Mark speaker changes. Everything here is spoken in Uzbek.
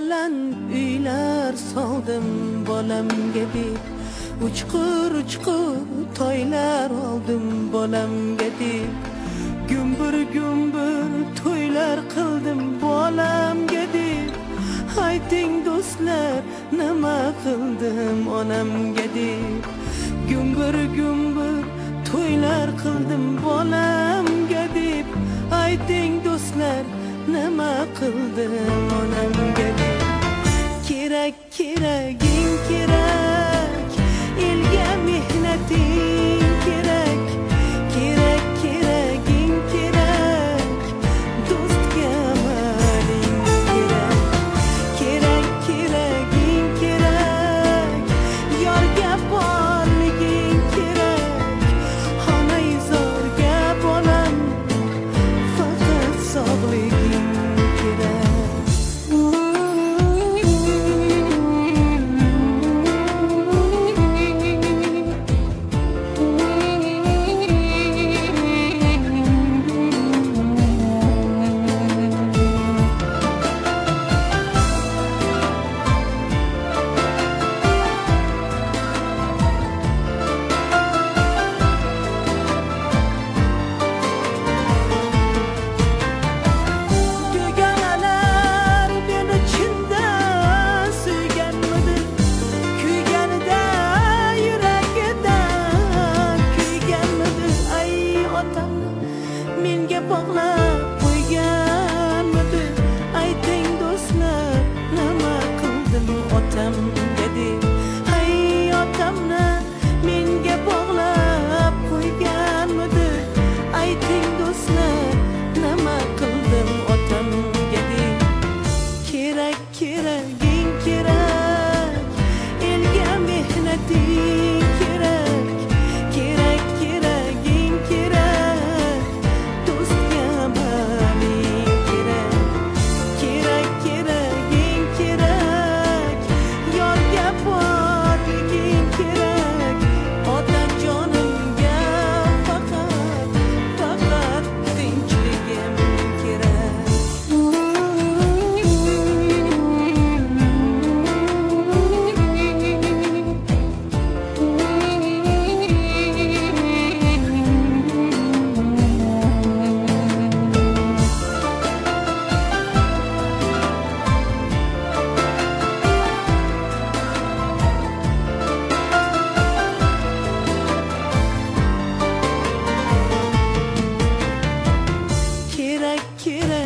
Speaker 1: gullar soldim bolamga deb uchqur uchqur toylar oldim bolamga deb gumbur gumbur to'ylar qildim bolamga deb ayting do'stlar nima qildim onamga deb gumbur gumbur to'ylar qildim bolamga deb ayting do'stlar nima qildim kidding.